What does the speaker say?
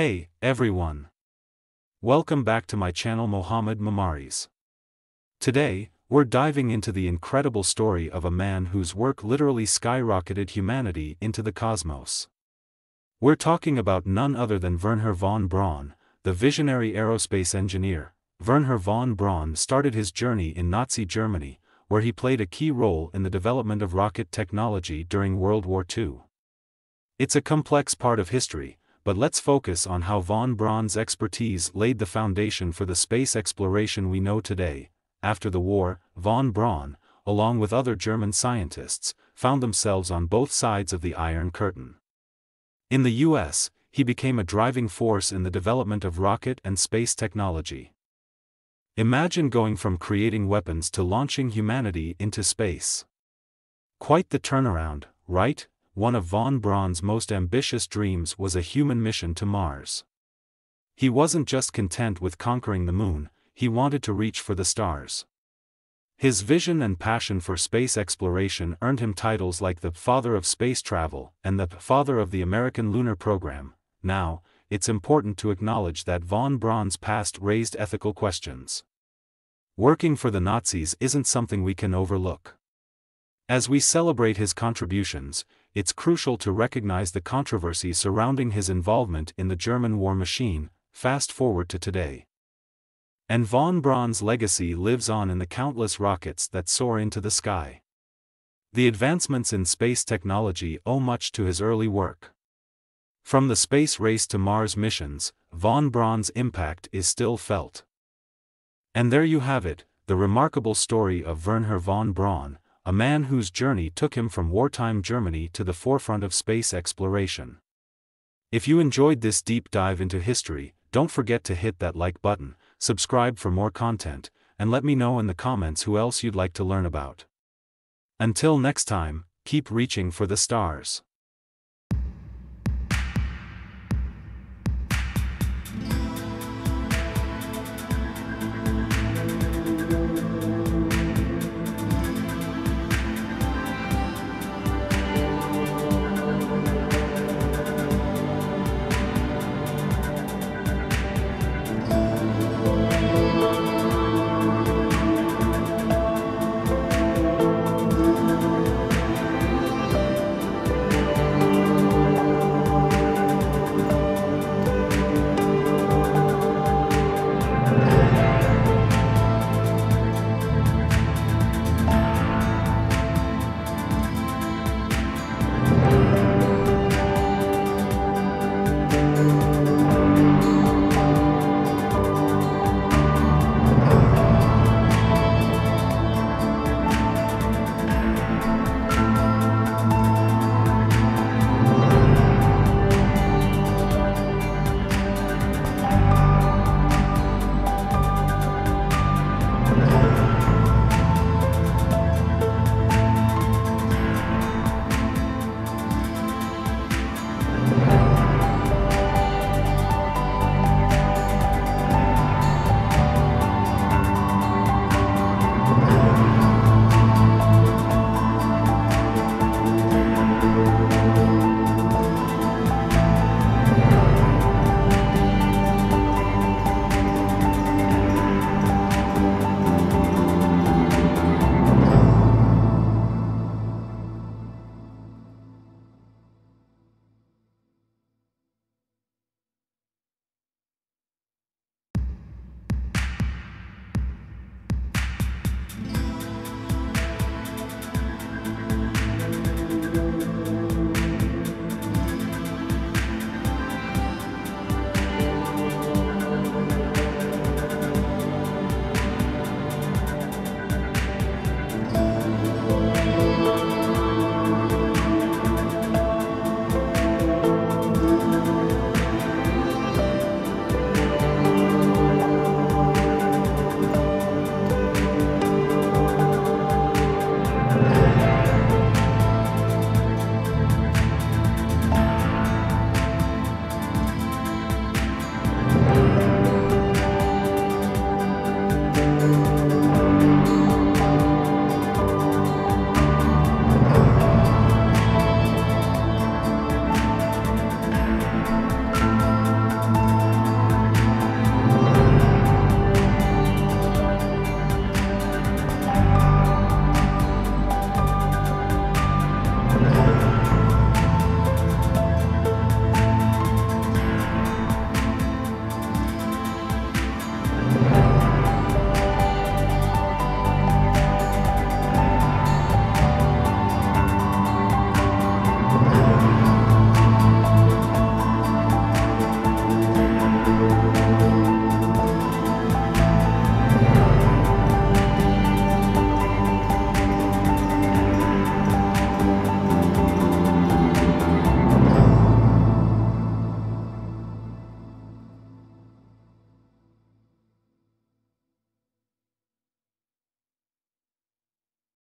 Hey, everyone! Welcome back to my channel Mohamed Moumaris. Today, we're diving into the incredible story of a man whose work literally skyrocketed humanity into the cosmos. We're talking about none other than Wernher von Braun, the visionary aerospace engineer. Wernher von Braun started his journey in Nazi Germany, where he played a key role in the development of rocket technology during World War II. It's a complex part of history, but let's focus on how von Braun's expertise laid the foundation for the space exploration we know today. After the war, von Braun, along with other German scientists, found themselves on both sides of the Iron Curtain. In the US, he became a driving force in the development of rocket and space technology. Imagine going from creating weapons to launching humanity into space. Quite the turnaround, right? One of von Braun's most ambitious dreams was a human mission to Mars. He wasn't just content with conquering the moon, he wanted to reach for the stars. His vision and passion for space exploration earned him titles like the Father of Space Travel and the Father of the American Lunar Program. Now, it's important to acknowledge that von Braun's past raised ethical questions. Working for the Nazis isn't something we can overlook. As we celebrate his contributions, it's crucial to recognize the controversy surrounding his involvement in the German war machine, fast forward to today. And von Braun's legacy lives on in the countless rockets that soar into the sky. The advancements in space technology owe much to his early work. From the space race to Mars missions, von Braun's impact is still felt. And there you have it, the remarkable story of Wernher von Braun, a man whose journey took him from wartime Germany to the forefront of space exploration. If you enjoyed this deep dive into history, don't forget to hit that like button, subscribe for more content, and let me know in the comments who else you'd like to learn about. Until next time, keep reaching for the stars.